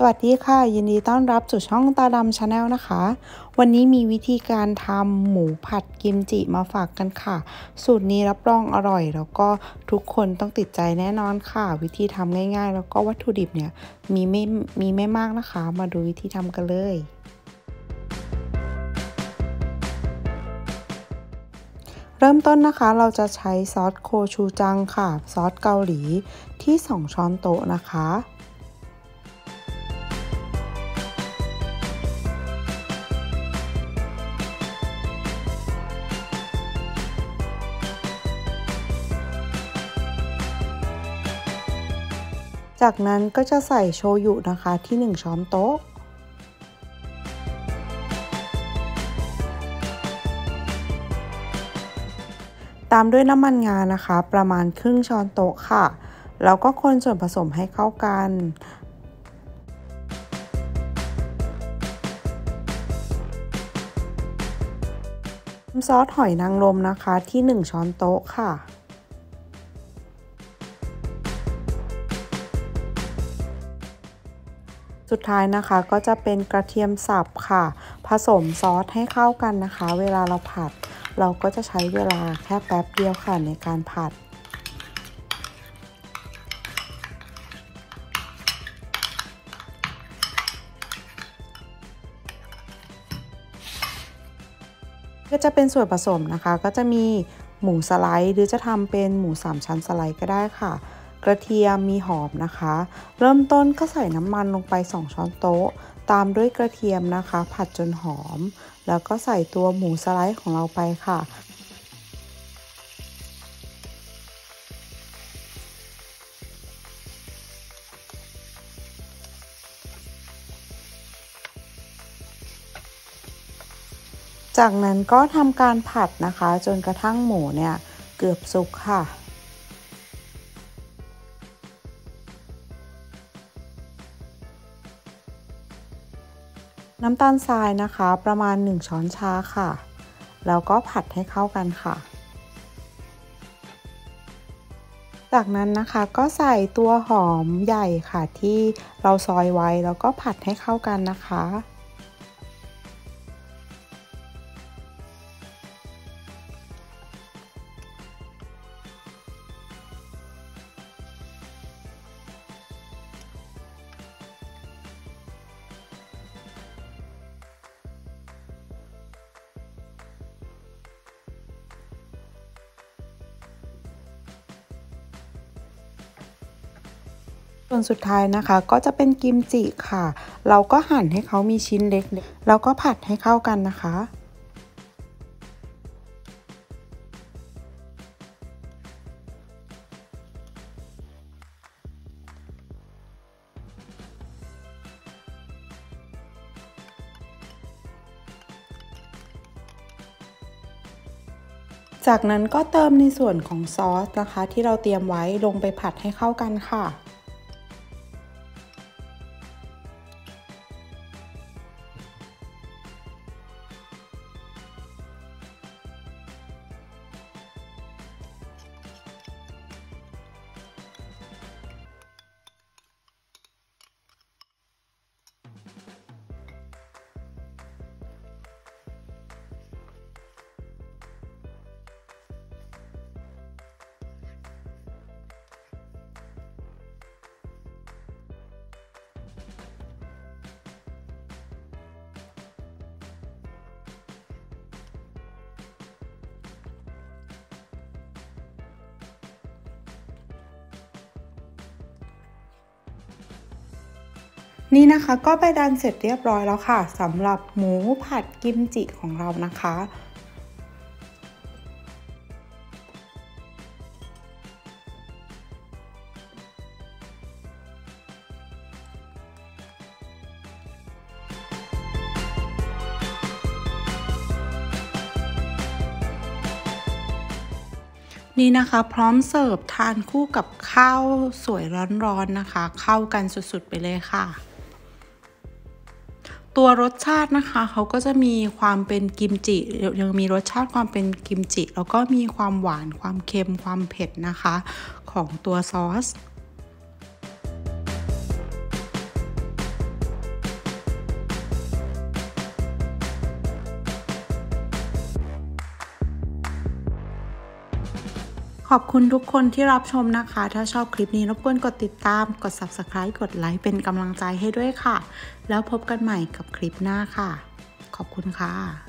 สวัสดีค่ะ ยินดีต้อนรับสู่ช่องตาดำ Channel นะคะ วันนี้มีวิธีการทำหมูผัดกิมจิมาฝากกันค่ะ สูตรนี้รับรองอร่อย แล้วก็ทุกคนต้องติดใจแน่นอนค่ะ วิธีทำง่ายๆ แล้วก็วัตถุดิบเนี่ยมีไม่มีไม่มากนะคะ มาดูวิธีทำกันเลยเริ่มต้นนะคะเราจะใช้ซอสโคชูจังค่ะ ซอสเกาหลีที่ 2 ช้อนโต๊ะนะคะ จากนั้นก็จะใส่โชยุนะคะที่ 1 ช้อนโต๊ะ ตามด้วยน้ำมันงานะคะ ประมาณครึ่งช้อนโต๊ะค่ะ แล้วก็คนส่วนผสมให้เข้ากันซอสหอยนางรมนะคะที่ 1 ช้อนโต๊ะค่ะ สุดท้ายนะคะก็จะเป็นกระเทียมสับค่ะ ผสมซอสให้เข้ากันนะคะ เวลาเราผัด เราก็จะใช้เวลาแค่แป๊บเดียวค่ะในการผัดก็จะเป็นส่วนผสมนะคะ ก็จะมีหมูสไลด์ หรือจะทำเป็นหมูสามชั้นสไลด์ก็ได้ค่ะ กระเทียมมีหอมนะคะ เริ่มต้นก็ใส่น้ำมันลงไป 2 ช้อนโต๊ะ ตามด้วยกระเทียมนะคะ ผัดจนหอม แล้วก็ใส่ตัวหมูสไลด์ของเราไปค่ะจากนั้นก็ทำการผัดนะคะ จนกระทั่งหมูเนี่ยเกือบสุกค่ะ น้ำตาลทรายนะคะ ประมาณ 1 ช้อนชาค่ะ แล้วก็ผัดให้เข้ากันค่ะ จากนั้นนะคะก็ใส่ตัวหอมใหญ่ค่ะที่เราซอยไว้แล้วก็ผัดให้เข้ากันนะคะ ส่วนสุดท้ายนะคะก็จะเป็นกิมจิค่ะ เราก็หั่นให้เขามีชิ้นเล็กแล้วก็ผัดให้เข้ากันนะคะจากนั้นก็เติมในส่วนของซอสนะคะ ที่เราเตรียมไว้ลงไปผัดให้เข้ากันค่ะ นี่นะคะก็ไปดันเสร็จเรียบร้อยแล้วค่ะสำหรับหมูผัดกิมจิของเรานะคะ นี่นะคะพร้อมเสิร์ฟทานคู่กับข้าวสวยร้อนๆนะคะ เข้ากันสุดๆไปเลยค่ะ ตัวรสชาตินะคะเขาก็จะมีความเป็นกิมจิยังมีรสชาติความเป็นกิมจิ แล้วก็มีความหวานความเค็มความเผ็ดนะคะ ของตัวซอส ขอบคุณทุกคนที่รับชมนะคะ ถ้าชอบคลิปนี้รบกวนกดติดตาม กด subscribe กดไลค์เป็นกำลังใจให้ด้วยค่ะ แล้วพบกันใหม่กับคลิปหน้าค่ะ ขอบคุณค่ะ